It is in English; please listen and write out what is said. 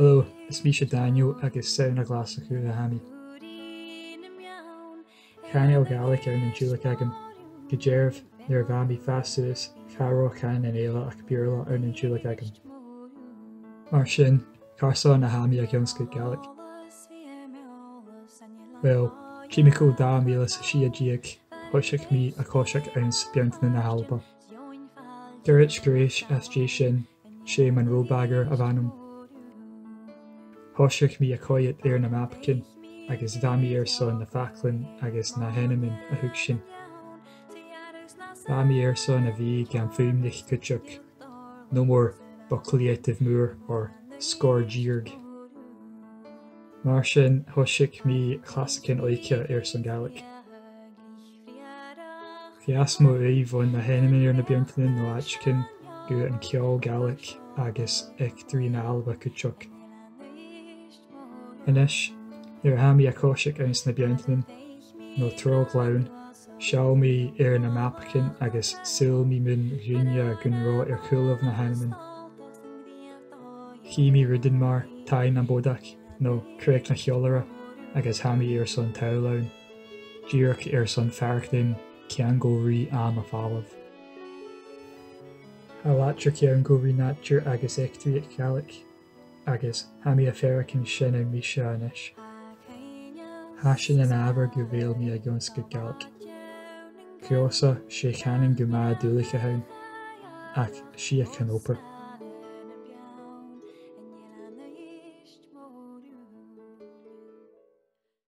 Hello, is mí sé Daniel saona glasach chu a haí. Chaine ó gaach ar an dúla agam, go déirh nar bhhamí fastúas charó chean in éile ach beorla ar an dúla agam. Mar sin carsáin na haí a gionsco galach. Well, Jimico dá míle sa siadíag thuiseach mí a cóiseach ans beantna na halba. Durit goéis SG sin sé an róbagar a bhanam. Thseach mí a coiad ar na mapcin agus bhamí ar son na faclinn agus na henimmin a thug sin. Bhamí ar son a bhí gan fumnich goteach nó mór bocliative múr ó scórdíirg. Mar sin thoisiic mí chlasacin oice ar san galach. Fias mó é bhain na henimmin ar na beantain nó aitcin go an ceol galach agus ag trí na alba goteach. Inis ar haí a cóisiic ans na beantain nó trog len, seámí ar na mapcin agus silmí mun rinne gunrá ar chuúlah na haman. Chiimi ridin mar tain an bodach nócréic na cheolara agus haí ar son telainn, Díach ar son ferchtain cean ggóirí am a fálah. Tá látre ce an ggóirí natir agus échtrí cealaach agus haí a fécinn sin an mí se inis. Tá sin an ábhar go bhhéal mí a gons go galach. Cuosa sé cheanan go má dúlacha hain ach si a canópa.